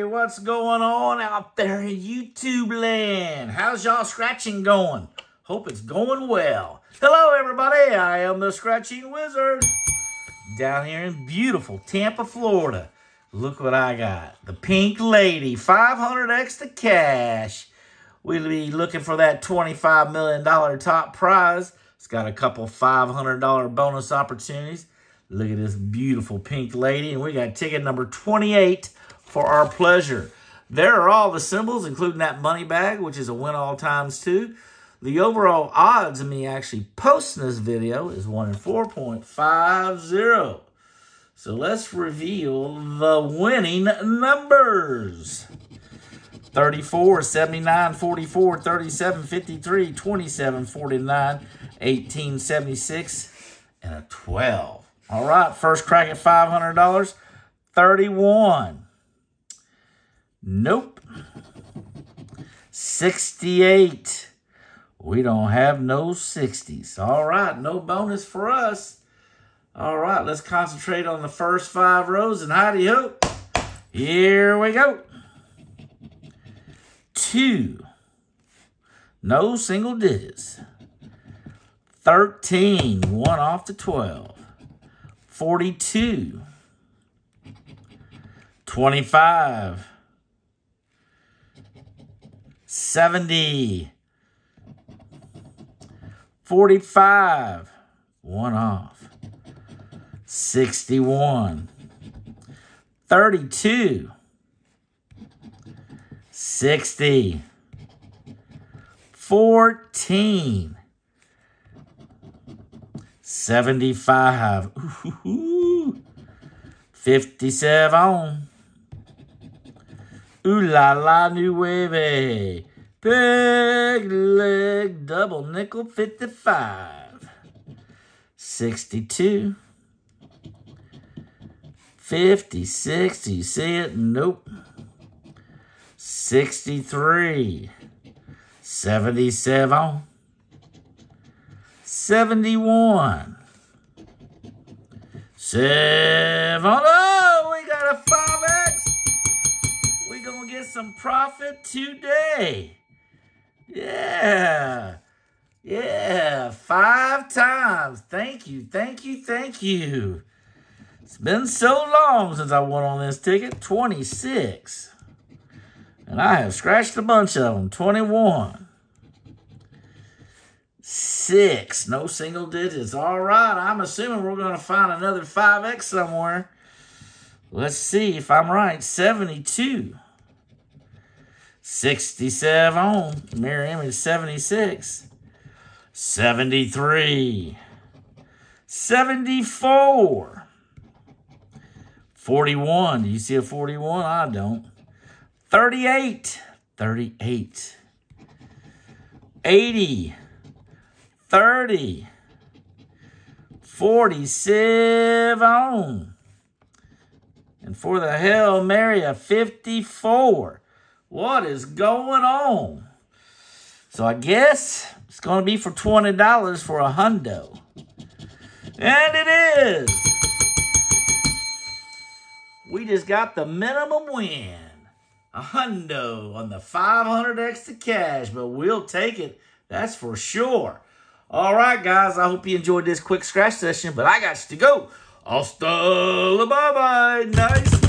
What's going on out there in YouTube land? How's y'all scratching going? Hope it's going well. Hello, everybody. I am the Scratching Wizard down here in beautiful Tampa, Florida. Look what I got. The Pink Lady, 500 X the cash. We'll be looking for that $25 million top prize. It's got a couple $500 bonus opportunities. Look at this beautiful pink lady. And we got ticket number 28 for our pleasure. There are all the symbols, including that money bag, which is a win all times two. The overall odds of me actually posting this video is 1 in 4.50. So let's reveal the winning numbers. 34, 79, 44, 37, 53, 27, 49, 18, 76, and a 12. All right, first crack at $500. 31. Nope. 68. We don't have no 60s. All right, no bonus for us. All right, let's concentrate on the first five rows and howdy ho. Here we go. Two. No single digits. 13. One off the 12. 42, 25, 70, 45, one off, 61, 32, 60, 14, 75. Ooh, 57. Ooh la la nueve. Big leg double nickel 55. 62. 56. Do you see it? Nope. 63. 77. 71. 70. Some profit today. Yeah. Yeah, five times. Thank you, thank you, thank you. It's been so long since I won on this ticket. 26. And I have scratched a bunch of them. 21 six. No single digits. All right. I'm assuming we're going to find another 5X somewhere. Let's see if I'm right. 72. 67. Mirror image 76. 73. 74. 41. Do you see a 41? I don't. 38. 38. 80. 30, 47. And for the Hail Mary, a 54. What is going on? So I guess it's going to be for $20 for a hundo. And it is. We just got the minimum win. A hundo on the 500 X the cash, but we'll take it. That's for sure. All right, guys, I hope you enjoyed this quick scratch session, but I got you to go. Hasta la bye-bye. Nice